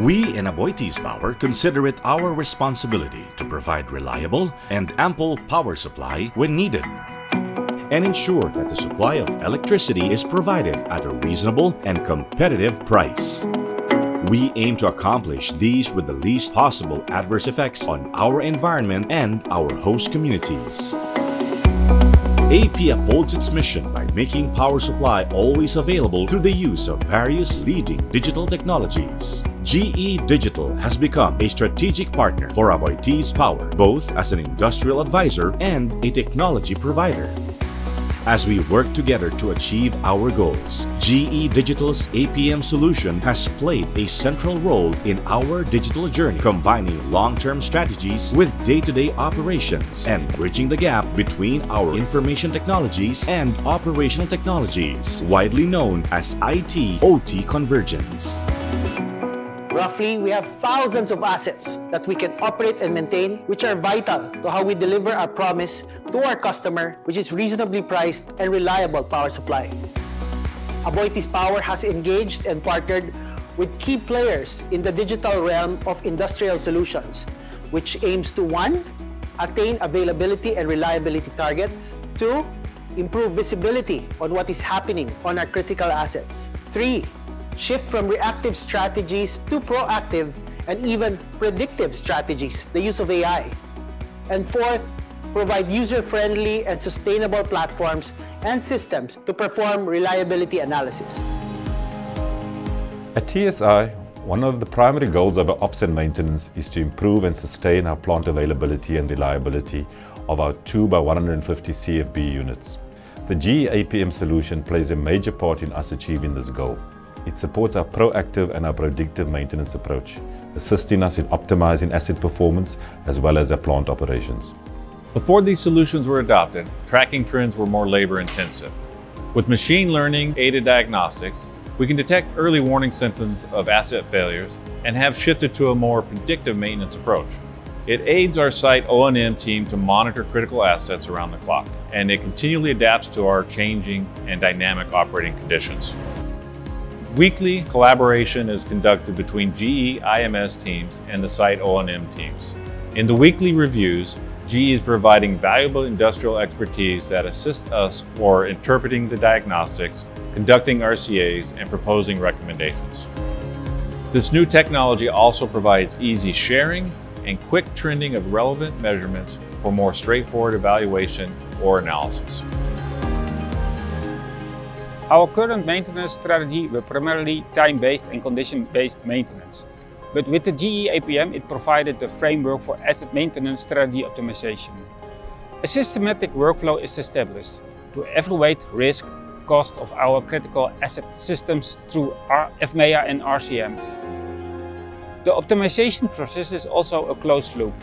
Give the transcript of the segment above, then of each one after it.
We in Aboitiz Power consider it our responsibility to provide reliable and ample power supply when needed and ensure that the supply of electricity is provided at a reasonable and competitive price. We aim to accomplish these with the least possible adverse effects on our environment and our host communities. AP upholds its mission by making power supply always available through the use of various leading digital technologies. GE Digital has become a strategic partner for Aboitiz Power, both as an industrial advisor and a technology provider. As we work together to achieve our goals, GE Digital's APM solution has played a central role in our digital journey, combining long-term strategies with day-to-day operations and bridging the gap between our information technologies and operational technologies, widely known as IT-OT convergence. Roughly, we have thousands of assets that we can operate and maintain, which are vital to how we deliver our promise to our customer, which is reasonably priced and reliable power supply. Aboitiz Power has engaged and partnered with key players in the digital realm of industrial solutions, which aims to one, attain availability and reliability targets, two, improve visibility on what is happening on our critical assets, three, shift from reactive strategies to proactive and even predictive strategies, the use of AI. And fourth, provide user-friendly and sustainable platforms and systems to perform reliability analysis. At TSI, one of the primary goals of our ops and maintenance is to improve and sustain our plant availability and reliability of our 2 by 150 CFB units. The GE APM solution plays a major part in us achieving this goal. It supports our proactive and our predictive maintenance approach, assisting us in optimizing asset performance as well as our plant operations. Before these solutions were adopted, tracking trends were more labor intensive. With machine learning aided diagnostics, we can detect early warning symptoms of asset failures and have shifted to a more predictive maintenance approach. It aids our site O&M team to monitor critical assets around the clock, and it continually adapts to our changing and dynamic operating conditions. Weekly collaboration is conducted between GE IMS teams and the site O&M teams. In the weekly reviews, GE is providing valuable industrial expertise that assists us for interpreting the diagnostics, conducting RCAs, and proposing recommendations. This new technology also provides easy sharing and quick trending of relevant measurements for more straightforward evaluation or analysis. Our current maintenance strategy were primarily time-based and condition-based maintenance. But with the GE APM, it provided the framework for asset maintenance strategy optimization. A systematic workflow is established to evaluate risk, cost of our critical asset systems through FMEA and RCMs. The optimization process is also a closed loop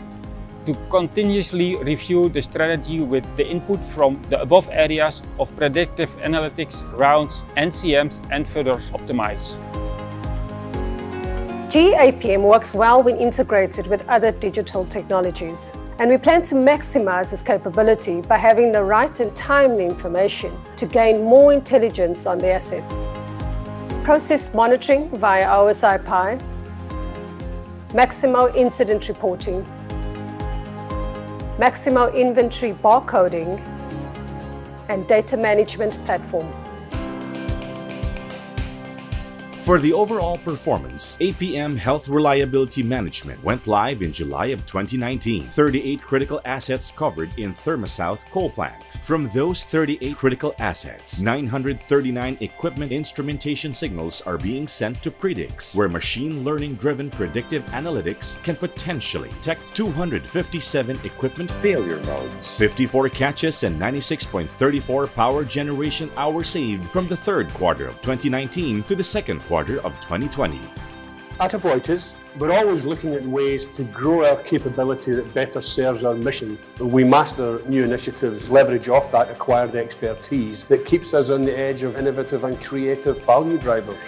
to continuously review the strategy with the input from the above areas of predictive analytics, rounds, NCMs, and further optimize. GE APM works well when integrated with other digital technologies, and we plan to maximize this capability by having the right and timely information to gain more intelligence on the assets. Process monitoring via OSI Pi, Maximo incident reporting, Maximo inventory barcoding, and data management platform. For the overall performance, APM Health Reliability Management went live in July of 2019. 38 critical assets covered in Therma South coal plant. From those 38 critical assets, 939 equipment instrumentation signals are being sent to Predix, where machine learning driven predictive analytics can potentially detect 257 equipment failure modes, 54 catches, and 96.34 power generation hours saved from the third quarter of 2019 to the second quarter quarter of 2020. At Aboitiz, we're always looking at ways to grow our capability that better serves our mission. We master new initiatives, leverage off that acquired expertise that keeps us on the edge of innovative and creative value drivers.